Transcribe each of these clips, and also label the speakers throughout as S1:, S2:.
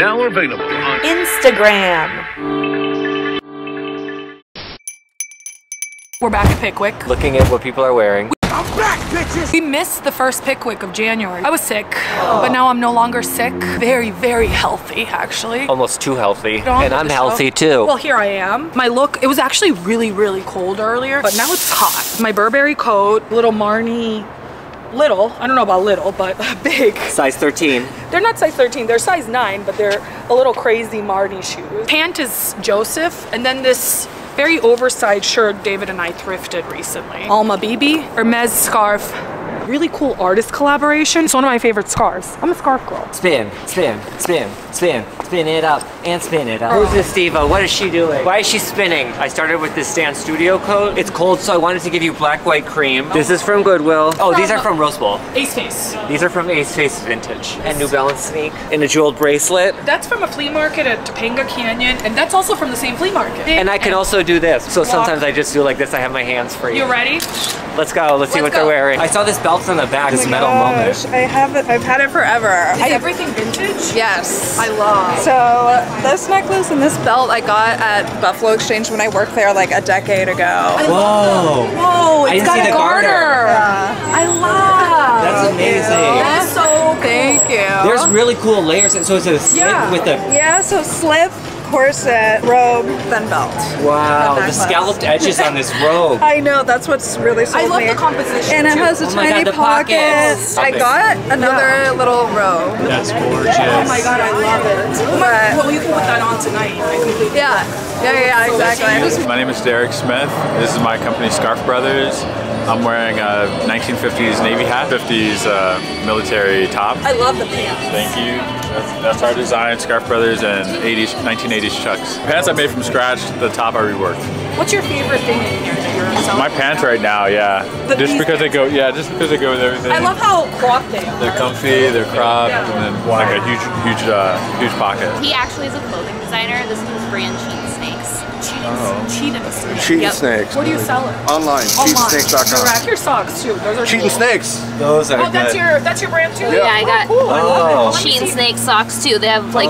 S1: Now we're available on
S2: Instagram.
S3: We're back at Pickwick.
S4: Looking at what people are wearing.
S3: We missed the first Pickwick of January. I was sick, but now I'm no longer sick. Very, very healthy, actually.
S4: Almost too healthy. And I'm healthy
S3: yourself.
S4: too.
S3: Well, here I am. My look, it was actually really, really cold earlier, but now it's hot. My Burberry coat, little Marni, little, I don't know about little, but big.
S4: Size 13.
S3: They're not size 13, they're size 9, but they're a little crazy Marni shoes. Pant is Joseph, and then this very oversized shirt David and I thrifted recently. Alma Bibi, Hermes scarf. Really cool artist collaboration. It's one of my favorite scarves. I'm a scarf girl.
S4: Spin, spin, spin, spin, spin it up, and spin it up. Who's this Steva? What is she doing? Why is she spinning? I started with this Stan Studio coat. It's cold, so I wanted to give you black, white cream. This is from Goodwill. Oh, these are from Rose Bowl.
S3: Ace Face.
S4: These are from Ace Face Vintage. And New Balance sneak. And a jeweled bracelet.
S3: That's from a flea market at Topanga Canyon, and that's also from the same flea market.
S4: And I can also do this. So sometimes I just do like this. I have my hands free.
S3: You ready?
S4: Let's go. Let's, see
S3: Let's
S4: what
S3: go.
S4: they're wearing. I saw this belt on the back. This oh metal moment.
S5: I have it. I've had it forever.
S3: Is everything vintage?
S5: Yes.
S3: I love.
S5: So this necklace and this belt I got at Buffalo Exchange when I worked there like a decade ago.
S4: Whoa.
S3: Whoa,
S4: I
S3: it's
S4: didn't
S3: got
S4: see
S3: a
S4: the garter.
S3: garter. I love.
S4: That's amazing.
S3: That's so
S5: Thank you.
S4: There's really cool layers. So it's a slip
S3: Yeah.
S4: with a
S5: yeah. So slip, corset, robe, then belt.
S4: wow. The
S5: necklace.
S4: scalloped edges on this robe.
S5: I know that's what's really sold
S3: I love
S5: me.
S3: the composition.
S5: and it
S3: too.
S5: has a
S4: Oh my
S5: tiny
S4: God, the
S5: pocket.
S4: pockets.
S5: I got another little robe.
S6: That's gorgeous.
S3: Oh my god, I love it. Oh my,
S5: But-
S3: well, you can put that on tonight. I
S5: Yeah. Yeah. Yeah. Exactly.
S6: My name is Derek Smith. This is my company Scarf Brothers. I'm wearing a 1950s Navy hat, 50s uh, military top.
S3: I love the pants.
S6: Thank you. That's, that's our design, Scarf Brothers, and 80s, 1980s Chucks. Pants I made from scratch. The top I reworked.
S3: What's your favorite thing in here that you're selling?
S6: My pants right now, yeah.
S3: The-
S6: just
S3: these
S6: because they go, yeah, just because they go with everything.
S3: I love how cloth they are.
S6: They're comfy, they're cropped,
S3: Yeah.
S6: and then like a huge, huge, uh, huge pocket.
S7: He actually is a clothing designer. This is his brand Cheat Snakes. Oh.
S3: Cheetah snakes.
S8: Cheating
S7: Yep.
S8: snakes.
S3: Where do you sell it?
S8: Online.
S3: Online.
S8: Cheatingsnakes.com.
S3: Correct. Your socks too. Those are
S8: Cheating
S3: cool.
S8: snakes.
S4: Those are
S3: Oh, that's your that's your brand too.
S7: Oh, yeah, I got
S3: Cool. I love it. Let me
S7: Cheat
S3: see.
S7: Snake socks too. They have like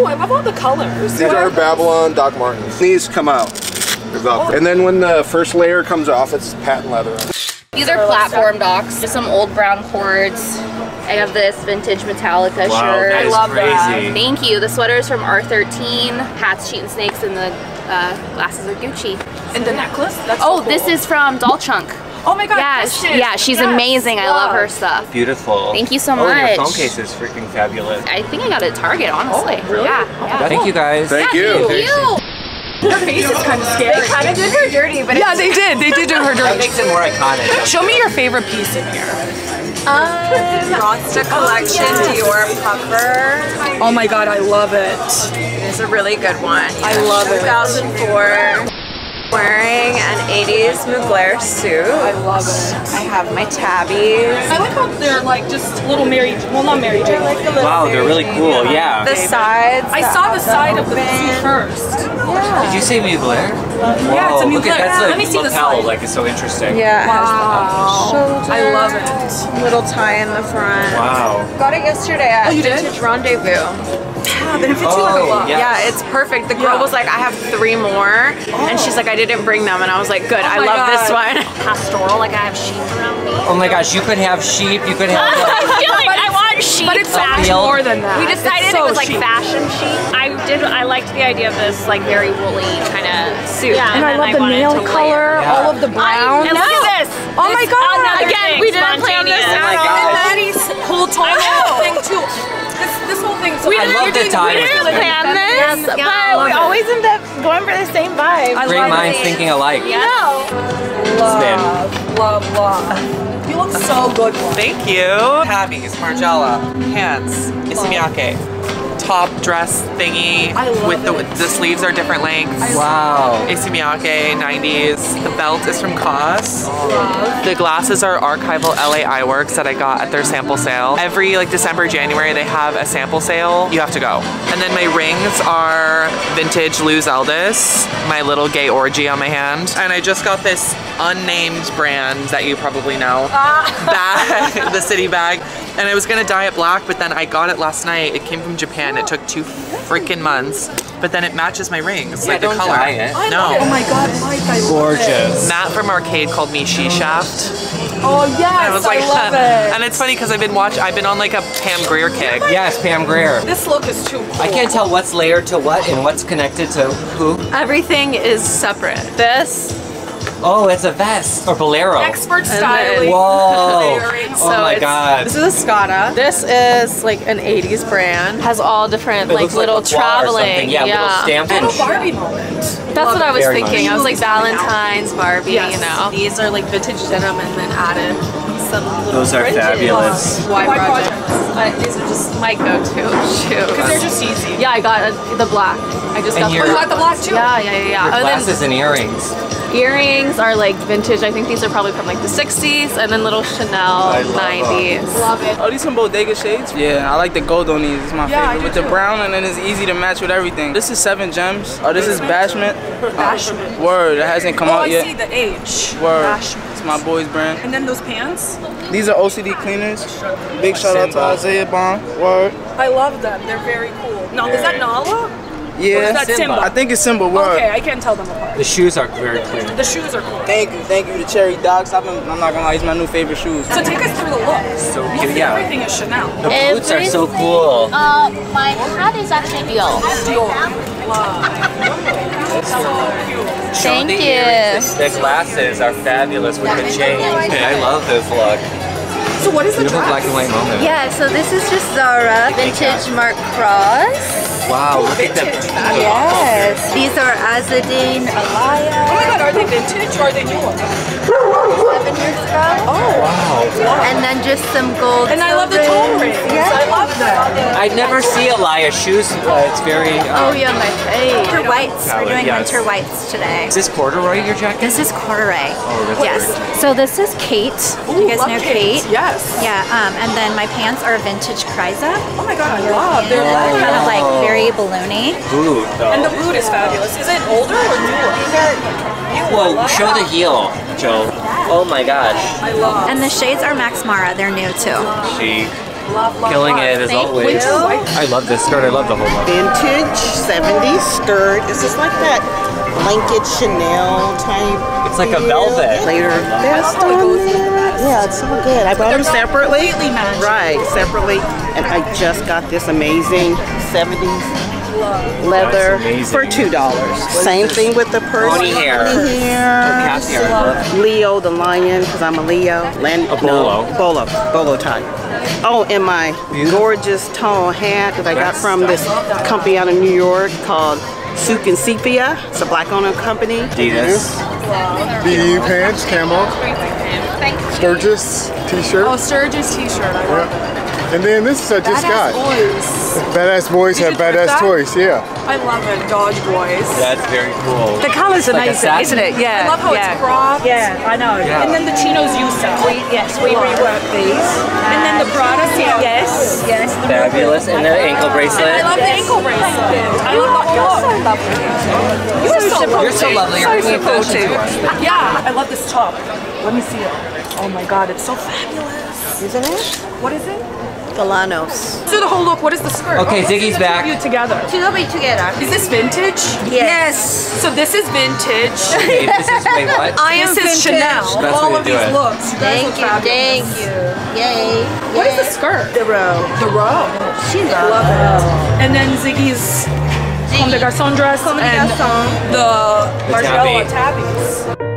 S3: Oh, I love all the colors.
S8: These are Babylon Doc Martens. These come out. They're oh. And then when the first layer comes off, it's patent leather.
S7: these are platform docks. Just some old brown cords. I have this vintage Metallica
S4: Wow,
S7: shirt.
S4: that is
S3: love that.
S7: Thank you. The sweater is from R13. Hats Cheat Snakes and the uh, glasses are Gucci.
S3: And the necklace. That's
S7: Oh,
S3: so cool.
S7: this is from Doll Chunk.
S3: Oh my god.
S7: Yeah,
S3: this
S7: yeah, she's
S3: yes,
S7: amazing. I love her stuff.
S4: Beautiful.
S7: Thank you so much.
S4: Oh, and your
S7: much.
S4: phone case is freaking fabulous.
S7: I think I got it at Target, honestly.
S3: Oh, really?
S7: Yeah. yeah.
S4: Thank you guys.
S8: Thank
S7: Yeah,
S8: you.
S7: Thank you.
S3: Her face is kind of scary.
S5: They kind of did her dirty, but
S3: Yeah, they did. They did do her
S4: That
S3: dirty.
S4: makes it more iconic.
S3: Show me your favorite piece in here.
S5: Rasta Collection Dior puffer.
S3: Oh my god, I love it.
S5: It's a really good one.
S3: I love it.
S5: 2004. Wearing an 80s Mugler suit.
S3: I love it.
S5: I have my tabbies.
S3: I like how they're like just little Mary, well not Mary Jane.
S4: Wow, they're really cool. Yeah.
S5: The sides.
S3: I saw the side of the suit first.
S4: Did you say Mugler?
S3: Yeah, it's a
S4: Whoa, look
S3: Mugler.
S4: at that's
S3: Let me see the
S4: lapel,
S3: side.
S4: like it's so interesting.
S5: Yeah, it has
S3: Wow.
S5: shoulder.
S3: I love it.
S5: Little tie in the front.
S4: Wow.
S5: Got it yesterday at
S3: Oh, you did?
S5: Vintage Rendezvous.
S3: Yeah, but it fits you like a
S4: Oh,
S3: glove.
S4: yeah.
S5: Yeah, it's perfect. The girl
S3: Yeah.
S5: was like, I have three more. And she's like, I didn't bring them. And I was like, good, oh I
S3: my
S5: love this one.
S7: Pastoral, like I have sheep around me.
S4: Oh my gosh, you could have sheep. You could have. Like,
S7: I feel like I want sheep.
S3: But it's so more than that.
S7: We decided
S3: so
S7: it was like
S3: chic.
S7: fashion chic. I did. I liked the idea of this like very woolly kind of suit.
S3: Yeah, and I
S7: then
S3: love the nail color,
S4: Yeah.
S3: all of the browns.
S7: And look at this.
S3: Oh my God.
S5: Again, we didn't plan this oh
S7: spontaneous.
S5: at all.
S4: God.
S3: And Maddie's whole tone thing too. This this whole thing. So
S7: We
S4: I
S7: didn't,
S4: love
S7: we
S4: the
S7: didn't,
S4: tie
S7: we didn't plan this,
S5: Yeah,
S7: but we
S3: it.
S7: always end up going for the same vibe.
S3: I
S4: great minds
S3: it.
S4: thinking alike.
S7: No.
S3: Love, love, love. You look so good.
S9: Thank you. Tabbies, Margiela, pants, Issey Miyake, top dress thingy
S3: I love
S9: with the
S3: it.
S9: the sleeves are different lengths.
S4: Wow.
S9: Issey Miyake, 90s. The belt is from COS. The glasses are archival LA Eyeworks that I got at their sample sale. Every like December, January, they have a sample sale. You have to go. And then my rings are vintage Luz Eldis, my little gay orgy on my hand. And I just got this unnamed brand that you probably know. Ah. Bag, the city bag. And I was gonna dye it black, but then I got it last night. It came from Japan. It took two freaking months, but then it matches my rings, like the
S4: don't
S9: color.
S4: dye it.
S9: No.
S3: Oh my god, Mike, I love
S4: Gorgeous.
S9: Matt from Arcade called me She Shaft.
S3: Oh yes,
S9: I was like,
S3: love it.
S9: and it's funny because I've been watching. I've been on like a Pam Grier kick.
S4: Yes, Pam Grier.
S3: This look is too cool.
S4: I can't tell what's layered to what and what's connected to who.
S1: Everything is separate. This,
S4: Oh, it's a vest or bolero.
S3: Expert
S1: then-
S3: styling.
S4: Whoa!
S3: layering.
S4: Oh my god.
S1: This is Escada. This is like an 80s brand. Has all different
S4: It
S1: like little
S4: like a claw or something.
S1: traveling.
S4: Yeah, little stamp.
S3: Little Barbie moment.
S1: That's what I was thinking.
S4: much.
S1: I was like Valentine's, Barbie,
S3: Yes.
S1: you know. These are like vintage denim and then added some little
S4: Those are
S1: fringes.
S4: fabulous.
S1: Why
S3: Why
S1: projects? Uh, these are just my go-to shoes.
S3: Because they're just easy.
S1: Yeah, I got uh, the black. I just
S4: And
S1: got
S4: your-
S1: the
S3: You got the black too?
S1: Yeah, yeah, yeah, yeah.
S4: Your
S1: And then
S4: glasses and earrings.
S1: Earrings are like vintage. I think these are probably from like the 60s, and then little Chanel
S4: I love uh,
S1: 90s. Love it.
S2: Oh, these some bodega shades? Yeah, I like the gold on these. It's my
S3: Yeah,
S2: favorite.
S3: do
S2: With the brown and then it's easy to match with everything. This is Seven Gems. Oh, this is Bashment.
S3: Bashment.
S2: Uh, word, it hasn't come
S3: Oh,
S2: out
S3: I
S2: yet.
S3: see the age.
S2: Word.
S3: Bashment.
S2: It's my boy's brand.
S3: And then those pants.
S2: These are OCD cleaners. Big shout out to Isaiah Bond. Word.
S3: I love them. They're very cool. Now, is that Nala?
S2: Yeah.
S3: Or is that Simba?
S2: I think it's Simba. Word.
S3: Okay, I can't tell them apart.
S4: The shoes are very clear.
S3: The shoes are cool.
S2: Thank you, thank you to Cherry Dogs. I've been, I'm not gonna lie, it's my new favorite shoes.
S3: So take us through the look.
S4: So cute, yeah.
S3: Everything is Chanel.
S4: The boots are so cool.
S7: Uh, my hat is actually Dior.
S4: Show
S7: Thank
S4: the
S7: you.
S4: earrings. The, the glasses are fabulous with the chain. I love this look.
S3: So what is the
S4: Beautiful
S3: dress?
S4: black and white moment.
S10: Yeah, so this is just Zara Vintage Mark Cross.
S4: Wow, look at them.
S10: Yes. These are Azzedine
S3: Oh my god, are they vintage or are they newer?
S10: Seven years ago.
S4: Oh, Wow.
S10: And then just some gold.
S3: And I love the tone rings. I love them.
S4: I never see Alaïa shoes. Uh, it's very.
S10: Oh
S4: Um,
S10: yeah, my face. Winter whites. We're doing
S4: yes.
S10: winter whites today.
S4: is this corduroy your jacket?
S10: This is corduroy.
S4: Oh, that's
S10: yes.
S4: very
S10: So this is Kate.
S3: Ooh,
S10: you guys know
S3: Kate.
S10: Kate?
S3: Yes.
S10: Yeah. Um, and then my pants are vintage Kryza.
S3: Oh my god, I love. They're
S10: Kind of like very balloony.
S4: boot though.
S3: And the boot is fabulous. Is it older or newer?
S4: Whoa, show the heel, Joe. Oh my gosh.
S3: I love.
S10: And the shades are Max Mara. They're new too.
S4: Chic.
S3: love, love,
S4: Killing
S3: love.
S4: it as
S10: Thank
S4: always.
S3: you.
S4: I love this skirt. I love the whole look.
S11: vintage 70s skirt. This is like that blanket Chanel type.
S4: It's like a velvet.
S11: Later vest on there. Yeah, it's so good. I bought them separately.
S3: completely matching.
S11: Right, separately. And I just got this amazing 70s leather for two dollars. Same thing with the purse.
S4: Pony hair.
S11: Pony hair.
S4: Cat hair, I love.
S11: Leo the lion, because I'm a Leo. Land,
S4: A bolo.
S11: No, bolo. Bolo tie. Oh, and my gorgeous tall hat that I got from this company out of New York called Souk and Sepia. It's a black owned company.
S4: Adidas.
S12: BE pants, camo, Sturgis t-shirt,
S3: Oh, Sturgis t-shirt. I love it.
S12: and then this is I just got.
S3: Boys.
S12: Badass boys
S3: Did
S12: have badass
S3: that?
S12: toys. Yeah.
S3: I love it. Dodge boys.
S4: That's very cool.
S1: The color's
S4: It's like
S1: amazing,
S4: satin.
S1: isn't it? Yeah.
S3: I love how
S1: yeah.
S3: it's cropped.
S1: Yeah, I know.
S4: Yeah.
S3: And then the chinos you sell.
S1: Yes, we rework these.
S3: And then the Prada sandals.
S1: Yes, yes. the
S4: Fabulous. And the ankle
S3: And I
S4: bracelet.
S3: love the ankle bracelet. I love the whole look. You are so lovely.
S4: You're so lovely. You're bringing fashion to us.
S3: Yeah, I love this top. Let me see it. Oh my god, it's so fabulous.
S11: Isn't it?
S3: What is it?
S11: Galanos.
S3: Do the whole look. What is the skirt?
S4: Okay,
S3: let's
S4: Ziggy's
S3: the two of
S4: back.
S3: You together.
S10: They'll be together.
S3: Is this vintage?
S10: Yes.
S3: So this is vintage.
S4: Okay, this is wait what?
S3: I am this is Chanel.
S4: That's
S3: All of these
S4: it.
S3: looks.
S10: Thank you.
S3: fabulous.
S10: Thank you. Yay.
S3: What is the skirt?
S11: The row.
S3: The row.
S10: She
S3: Love it. And then Ziggy's Comme des Garçons dress
S10: Comme des
S3: and
S10: Garçons.
S3: the Margiela
S4: tabby.
S3: tabbies.